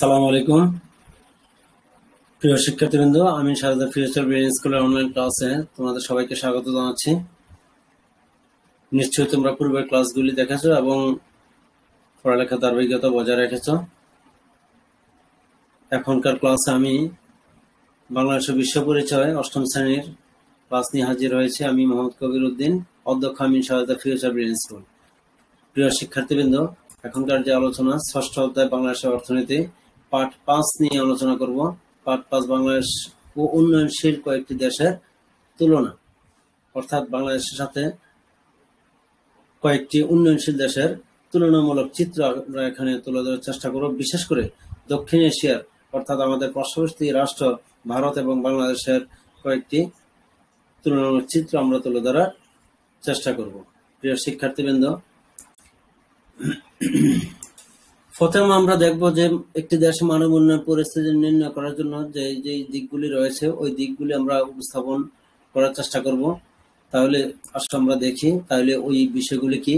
সালাম আলাইকুম। প্রিয় শিক্ষার্থীবৃন্দ, আমি সারদা ফিউচার ব্রেন স্কুলের অনলাইন ক্লাসে তোমাদের সবাইকে স্বাগত জানাচ্ছি। নিশ্চয়ই তোমরা পূর্বের ক্লাসগুলি দেখেছ এবং পড়ালেখা ধারাবাহিকতা বজায় রেখেছ। এখনকার ক্লাসে আমি বাংলাদেশের বিশ্ব পরিচয় অষ্টম শ্রেণির ক্লাস নিয়ে হাজির হয়েছে আমি মোহাম্মদ কবির উদ্দিন, অধ্যক্ষ Amin Sarada future brain school. প্রিয় শিক্ষার্থীবৃন্দ, এখনকার যে আলোচনা, ষষ্ঠ অধ্যায় বাংলাদেশের অর্থনীতি পাঠ পাঁচ নিয়ে আলোচনা করব। পাঠ পাঁচ বাংলাদেশ ও উন্নয়নশীল কয়েকটি দেশের তুলনা। অর্থাৎ বাংলাদেশের সাথে কয়েকটি উন্নয়নশীল দেশের তুলনামূলক চিত্র আমরা এখানে তুলে ধরার চেষ্টা করব। বিশেষ করে দক্ষিণ এশিয়ার, অর্থাৎ আমাদের পার্শ্ববর্তী রাষ্ট্র ভারত এবং বাংলাদেশের কয়েকটি তুলনামূলক চিত্র আমরা তুলে ধরার চেষ্টা করব। প্রিয় শিক্ষার্থীবৃন্দ প্রথম আমরা দেখব যে একটি দেশে মানব উন্নয়ন পরিস্থিতি নির্ণয় করার জন্য যে যে দিকগুলি রয়েছে, ওই দিকগুলি আমরা উপস্থাপন করার চেষ্টা করব। তাহলে আসলে আমরা দেখি, তাহলে ওই বিষয়গুলি কি?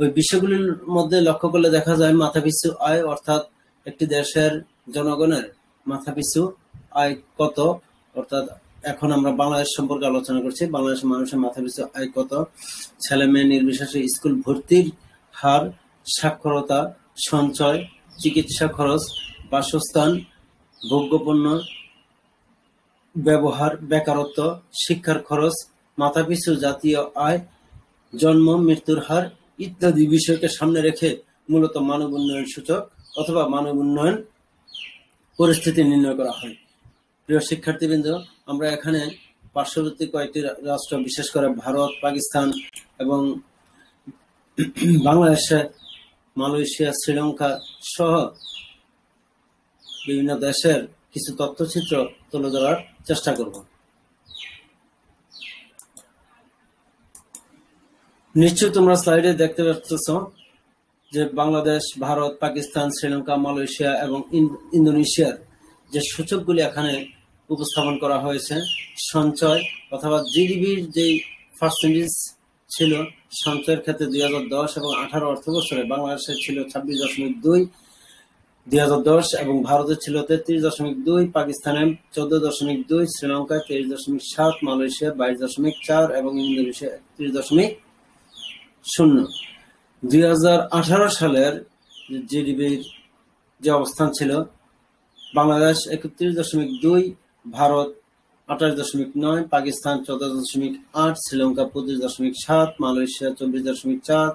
ওই বিষয়গুলির মধ্যে লক্ষ্য করলে দেখা যায় মাথাপিছু আয় অর্থাৎ একটি দেশের জনগণের মাথাপিছু আয় কত? অর্থাৎ এখন আমরা বাংলাদেশ সম্পর্কে আলোচনা করছি, বাংলাদেশের মানুষের মাথাপিছু আয় কত? ছেলে মেয়ে নির্বিশেষে স্কুল ভর্তির হার, সাক্ষরতা সঞ্চয়, চিকিৎসা খরচ, বাসস্থান, ভোগ্যপণ্য, ব্যবহার, বেকারত্ব, শিক্ষার খরচ, মাথাপিছু জাতীয় আয়, জন্ম, মৃত্যুর হার ইত্যাদি বিষয়কে সামনে রেখে মূলত মানব উন্নয়ন সূচক অথবা মানব উন্নয়ন পরিস্থিতি নির্ণয় করা হয়। প্রিয় শিক্ষার্থীবৃন্দ, আমরা এখানে পার্শ্ববর্তী কয়েকটি রাষ্ট্র, বিশেষ করে ভারত, পাকিস্তান এবং বাংলাদেশে মালয়েশিয়া, শ্রীলঙ্কা সহ বিভিন্ন দেশের কিছু তথ্যচিত্র তুলে ধরার চেষ্টা করব। নিশ্চয় তোমরা স্লাইডে দেখতে পাচ্ছ যে বাংলাদেশ, ভারত, পাকিস্তান, শ্রীলঙ্কা, মালয়েশিয়া এবং ইন্দোনেশিয়ার যে সূচকগুলি এখানে উপস্থাপন করা হয়েছে, সঞ্চয় অথবা জিডিপির যে পার্সেন্টেজ ছিল সঞ্চয়ের ক্ষেত্রে দুই হাজার দশ এবং আঠারো অর্থ বছরে বাংলাদেশের ছিল ছাব্বিশ দশমিক দুই দুই হাজার দশ এবং ভারতের ছিল তেত্রিশ দশমিক দুই পাকিস্তানের চোদ্দ দশমিক দুই, শ্রীলঙ্কায় তেইশ দশমিক সাত, মালয়েশিয়া বাইশ দশমিক চার এবং ইন্দোনেশিয়া একত্রিশ দশমিক শূন্য। দুই হাজার আঠারো সালের জিডিপির যে অবস্থান ছিল, বাংলাদেশ একত্রিশ দশমিক দুই, ভারত আঠাশ দশমিক নয়, পাকিস্তান চোদ্দ দশমিক আট, শ্রীলঙ্কা পঁচিশ দশমিক সাত, মালয়েশিয়া চব্বিশ দশমিক চার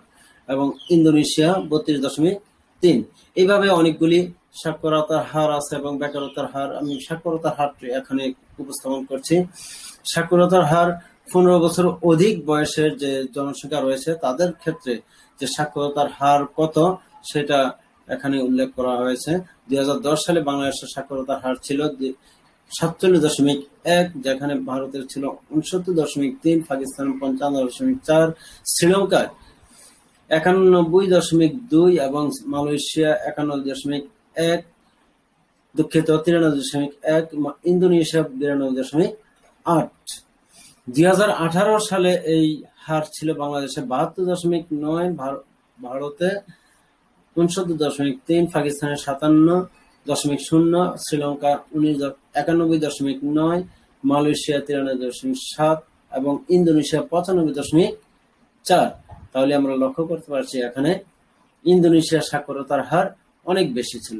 এবং ইন্দোনেশিয়া বত্রিশ দশমিক তিন। এইভাবে অনেকগুলি সাক্ষরতার হার আছে এবং বেকারতার হার, আমি সাক্ষরতার হারটি এখানে উপস্থাপন করছি। সাক্ষরতার হার পনেরো বছর অধিক বয়সের যে জনসংখ্যা রয়েছে, তাদের ক্ষেত্রে যে সাক্ষরতার হার কত, সেটা এখানে উল্লেখ করা হয়েছে। দুই হাজার দশ সালে বাংলাদেশের সাক্ষরতার হার ছিল সাতচল্লিশ দশমিক এক, যেখানে ভারতের ছিল উনসত্তর দশমিক তিন, পাকিস্তান পঞ্চান্ন দশমিক চার শ্রীলঙ্কায় একানব্বই দশমিক দুই এবং মালয়েশিয়া একান্ন দশমিক এক, দুঃখিত তিরানব্বই দশমিক এক ইন্দোনেশিয়া বিরানব্বই দশমিক আট। দুই হাজার আঠারো সালে এই হার ছিল বাংলাদেশে বাহাত্তর দশমিক নয় ভারতে উনসত্তর দশমিক তিন পাকিস্তানের সাতান্ন দশমিক শূন্য, শ্রীলঙ্কা উনিশ একানব্বই দশমিক নয়, মালয়েশিয়া তিরানব্বই দশমিক সাত এবং ইন্দোনেশিয়া পঁচানব্বই দশমিক চার। তাহলে আমরা লক্ষ্য করতে পারছি এখানে ইন্দোনেশিয়ার সাক্ষরতার হার অনেক বেশি ছিল।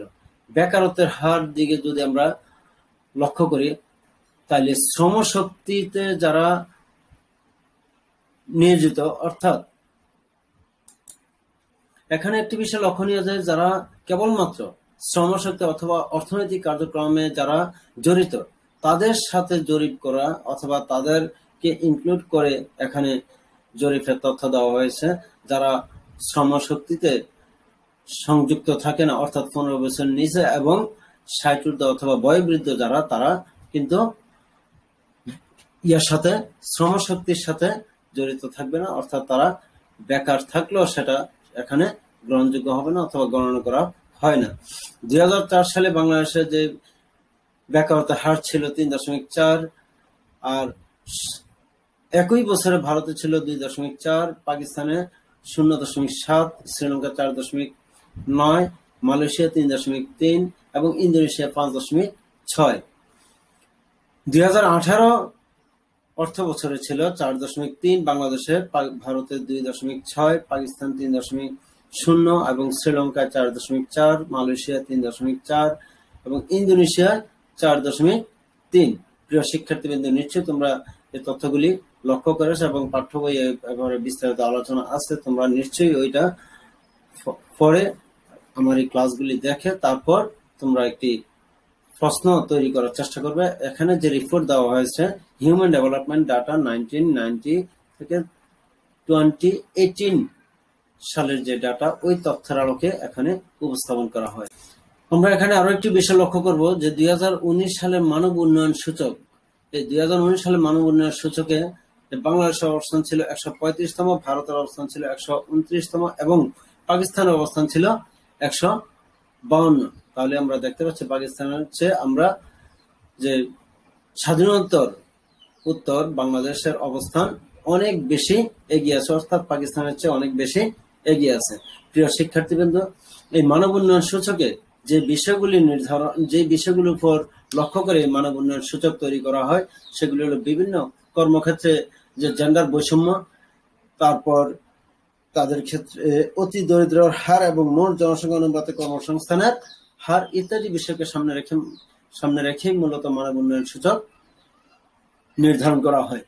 বেকারত্বের হার দিকে যদি আমরা লক্ষ্য করি, তাহলে শ্রমশক্তিতে যারা নিয়োজিত, অর্থাৎ এখানে একটি বিষয় লক্ষণীয় যে যারা কেবলমাত্র শ্রমশক্তি অথবা অর্থনৈতিক কার্যক্রমে যারা জড়িত, তাদের সাথে জরিপ করা অথবা তাদেরকে ইনক্লুড করে এখানে জরিপের তথ্য দেওয়া হয়েছে। যারা শ্রমশক্তিতে সংযুক্ত থাকে না অর্থাৎ পনেরো বছর নিচে এবং ষাট অথবা বয়োবৃদ্ধ যারা, তারা কিন্তু ইয়ার সাথে, শ্রমশক্তির সাথে জড়িত থাকবে না। অর্থাৎ তারা বেকার থাকলেও সেটা এখানে গ্রহণযোগ্য হবে না অথবা গণনা করা হয় না। দু হাজার চার সালে বাংলাদেশে যে বেকারতার হার ছিল তিন দশমিক চার, আর একই বছরে ভারতে ছিল দুই দশমিক চার, পাকিস্তানে শূন্য দশমিক সাত, শ্রীলঙ্কা চার দশমিক নয়, মালয়েশিয়া তিন দশমিক তিন, এবং ইন্দোনেশিয়া পাঁচ দশমিক ছয়। দুই অর্থ বছরে ছিল চার দশমিক তিন, বাংলাদেশে ভারতের দুই দশমিক ছয়, পাকিস্তান তিন দশমিক শূন্য এবং শ্রীলঙ্কায় চার দশমিক চার, মালয়েশিয়া তিন দশমিক চার এবং ইন্দোনেশিয়া চার দশমিক তিন। প্রিয় শিক্ষার্থীবৃন্দ, নিশ্চয়ই তোমরা এই তথ্যগুলি লক্ষ্য করেছ এবং পাঠ্য বই এবারে বিস্তারিত আলোচনা আছে। তোমরা নিশ্চয়ই ওইটা পরে আমার এই ক্লাসগুলি দেখে তারপর তোমরা একটি প্রশ্ন তৈরি করার চেষ্টা করবে। এখানে যে রিপোর্ট দেওয়া হয়েছে human development data nineteen ninety থেকে টোয়েন্টি এইটিন সালের যে ডাটা ওই তথ্যের আলোকে এখানে উপস্থাপন করা হয়। আমরা এখানে আরও একটি বিষয় লক্ষ্য করব যে দুই সালের মানব উন্নয়ন সূচক, এই দুই হাজার উনিশ সালে মানব উন্নয়ন সূচকে বাংলাদেশের অবস্থান ছিল একশো পঁয়ত্রিশতম, ভারতের অবস্থান ছিল একশো উনত্রিশতম এবং পাকিস্তানের অবস্থান ছিল একশো বাউন্ন। তাহলে আমরা দেখতে পাচ্ছি পাকিস্তানের চেয়ে আমরা যে স্বাধীনোত্তর, উত্তর বাংলাদেশের অবস্থান অনেক বেশি এগিয়ে আছে, অর্থাৎ পাকিস্তানের চেয়ে অনেক বেশি এগিয়ে আছে। প্রিয় শিক্ষার্থীবৃন্দ, এই মানব উন্নয়ন সূচকে যে বিষয়গুলি নির্ধারণ, যে বিষয়গুলির উপর লক্ষ্য করে মানব উন্নয়ন সূচক তৈরি করা হয়, সেগুলি হলো বিভিন্ন কর্মক্ষেত্রে যে জেন্ডার বৈষম্য, তারপর তাদের ক্ষেত্রে অতি দরিদ্র হার এবং মোট জনসংখ্যা অনুপাতে কর্মসংস্থানের হার ইত্যাদি বিষয়কে সামনে রেখে সামনে রেখে মূলত মানব উন্নয়ন সূচক নির্ধারণ করা হয়।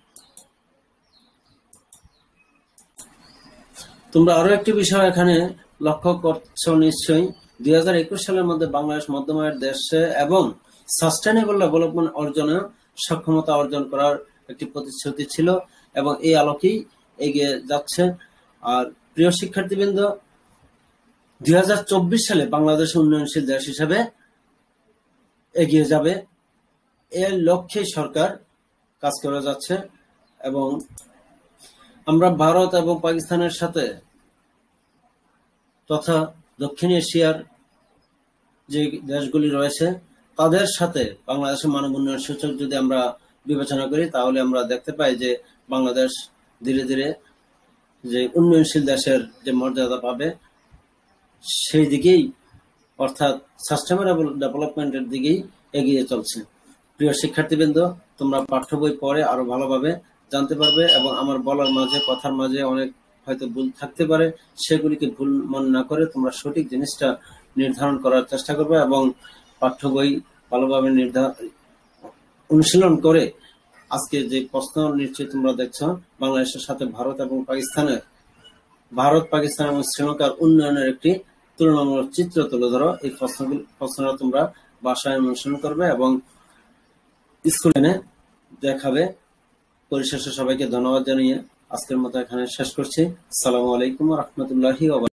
তোমরা আরও একটি বিষয় এখানে লক্ষ্য করছ নিশ্চয়ই। দুই হাজার একুশ সালের মধ্যে বাংলাদেশ মধ্যম আয়ের দেশে এবং সাস্টেনেবল ডেভেলপমেন্ট অর্জনে সক্ষমতা অর্জন করার একটি প্রতিশ্রুতি ছিল এবং এই আলোকেই এগিয়ে যাচ্ছে। আর প্রিয় শিক্ষার্থীবৃন্দ, দুই হাজার চব্বিশ সালে বাংলাদেশ উন্নয়নশীল দেশ হিসেবে এগিয়ে যাবে। এর লক্ষ্যে সরকার কাজ করে যাচ্ছে এবং আমরা ভারত এবং পাকিস্তানের সাথে তথা দক্ষিণ এশিয়ার যে দেশগুলি রয়েছে, তাদের সাথে বাংলাদেশের মানব উন্নয়ন সূচক যদি আমরা বিবেচনা করি, তাহলে আমরা দেখতে পাই যে বাংলাদেশ ধীরে ধীরে যে উন্নয়নশীল দেশের যে মর্যাদা পাবে, সেই দিকেই, অর্থাৎ সাস্টেনেবল ডেভেলপমেন্টের দিকেই এগিয়ে চলছে। প্রিয় শিক্ষার্থীবৃন্দ, তোমরা পাঠ্য বই পড়ে আরও ভালোভাবে জানতে পারবে এবং আমার বলার মাঝে, কথার মাঝে অনেক হয়তো ভুল থাকতে পারে, সেগুলিকে ভুল মনে না করে তোমরা সঠিক জিনিসটা নির্ধারণ করার চেষ্টা করবে এবং পাঠ্য বই ভালোভাবে নির্ধারণ অনুশীলন করে আজকে যে প্রশ্ন নিশ্চয়ই তোমরা দেখছ, বাংলাদেশের সাথে ভারত এবং পাকিস্তানের, ভারত, পাকিস্তান এবং শ্রীলঙ্কার উন্নয়নের একটি তুলনামূলক চিত্র তুলে ধরো। এই প্রশ্নগুলি, প্রশ্নটা তোমরা বাসায় অনুসরণ করবে এবং স্কুলে দেখাবে। পরিশেষে সবাইকে ধন্যবাদ জানিয়ে আজকের মতো এখানে শেষ করছি। আসসালামু আলাইকুম রহমতুল্লাহি